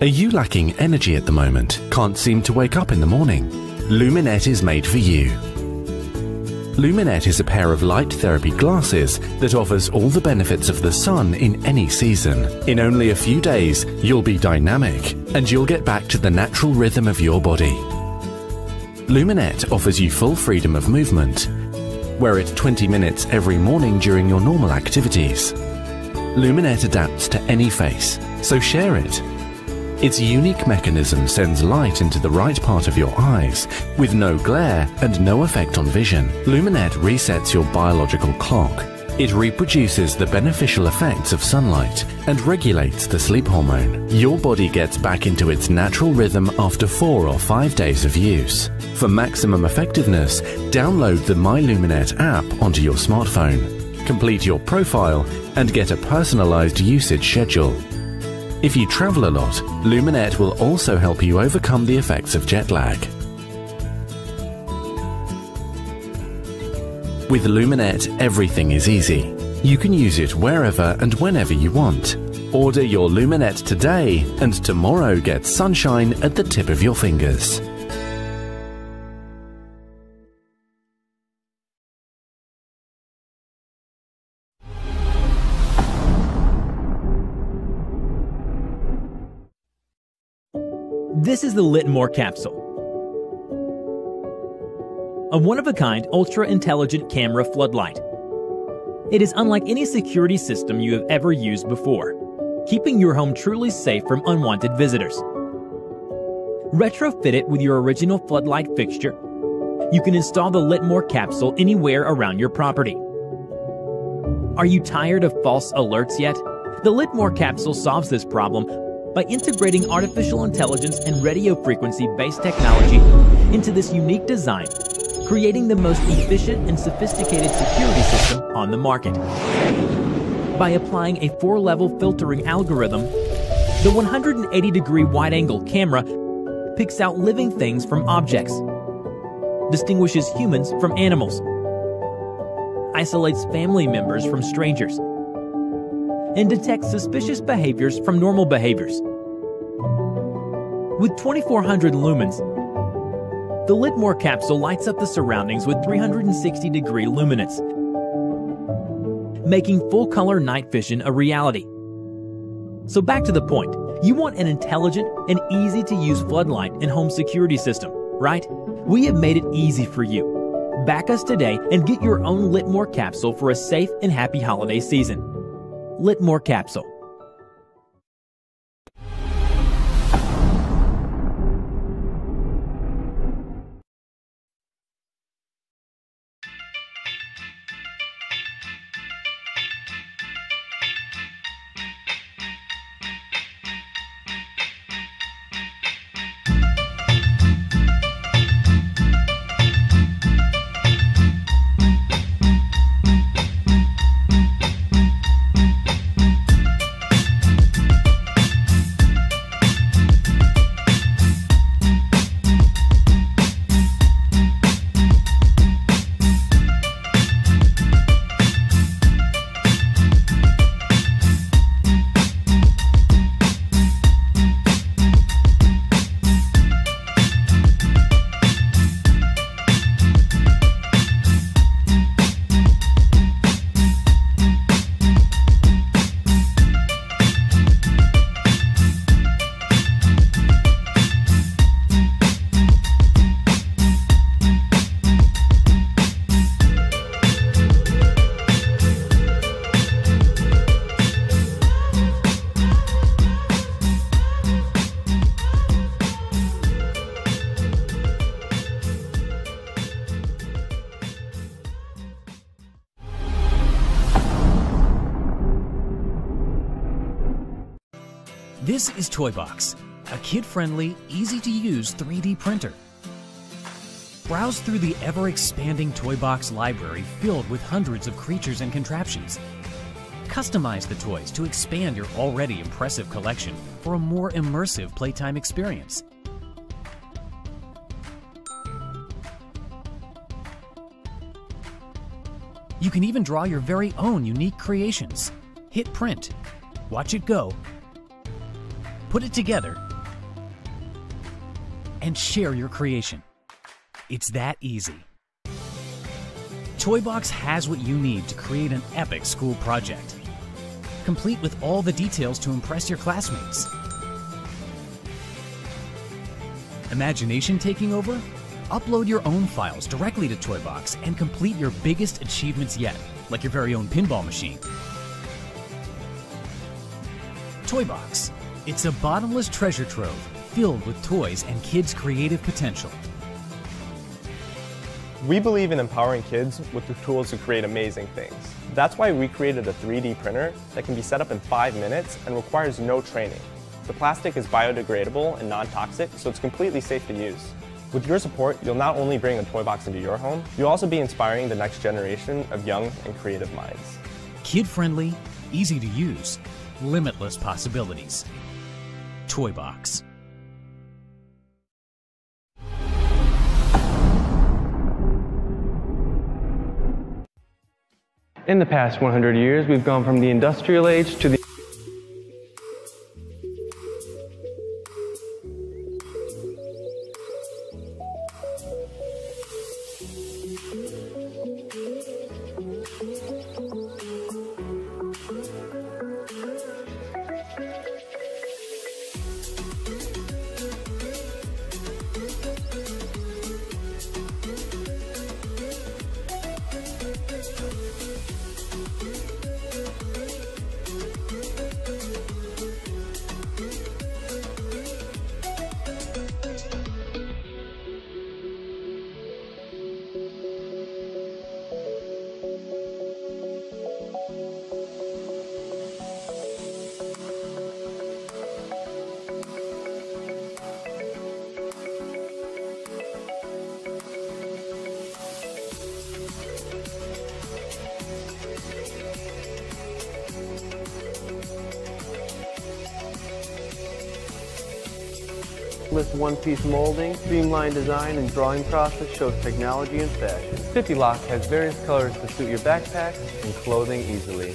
Are you lacking energy at the moment? Can't seem to wake up in the morning? Luminette is made for you. Luminette is a pair of light therapy glasses that offers all the benefits of the sun in any season. In only a few days, you'll be dynamic and you'll get back to the natural rhythm of your body. Luminette offers you full freedom of movement. Wear it 20 minutes every morning during your normal activities. Luminette adapts to any face, so share it. Its unique mechanism sends light into the right part of your eyes with no glare and no effect on vision. Luminette resets your biological clock. It reproduces the beneficial effects of sunlight and regulates the sleep hormone. Your body gets back into its natural rhythm after four or five days of use. For maximum effectiveness, download the MyLuminette app onto your smartphone. Complete your profile and get a personalized usage schedule. If you travel a lot, Luminette will also help you overcome the effects of jet lag. With Luminette, everything is easy. You can use it wherever and whenever you want. Order your Luminette today, and tomorrow get sunshine at the tip of your fingers. This is the Litmor capsule. A one of a kind, ultra intelligent camera floodlight. It is unlike any security system you have ever used before, keeping your home truly safe from unwanted visitors. Retrofit it with your original floodlight fixture. You can install the Litmor capsule anywhere around your property. Are you tired of false alerts yet? The Litmor capsule solves this problem by integrating artificial intelligence and radio frequency based technology into this unique design, creating the most efficient and sophisticated security system on the market. By applying a four level filtering algorithm, the 180 degree wide angle camera picks out living things from objects, distinguishes humans from animals, isolates family members from strangers and detect suspicious behaviors from normal behaviors. With 2400 lumens, the Litmor capsule lights up the surroundings with 360 degree luminance, making full color night vision a reality. So, back to the point you want an intelligent and easy to use floodlight and home security system, right? We have made it easy for you. Back us today and get your own Litmor capsule for a safe and happy holiday season. Litmor capsule. This is Toybox, a kid-friendly, easy-to-use 3D printer. Browse through the ever-expanding Toybox library filled with hundreds of creatures and contraptions. Customize the toys to expand your already impressive collection for a more immersive playtime experience. You can even draw your very own unique creations. Hit print, watch it go, put it together, and share your creation. It's that easy. Toybox has what you need to create an epic school project, complete with all the details to impress your classmates. Imagination taking over? Upload your own files directly to Toybox and complete your biggest achievements yet, like your very own pinball machine. Toybox. It's a bottomless treasure trove filled with toys and kids' creative potential. We believe in empowering kids with the tools to create amazing things. That's why we created a 3D printer that can be set up in five minutes and requires no training. The plastic is biodegradable and non-toxic, so it's completely safe to use. With your support, you'll not only bring a toy box into your home, you'll also be inspiring the next generation of young and creative minds. Kid-friendly, easy to use, limitless possibilities. Toy Box. In the past 100 years, we've gone from the industrial age to the With one-piece molding, streamlined design, and drawing process shows technology and fashion. 50 Lock has various colors to suit your backpack and clothing easily.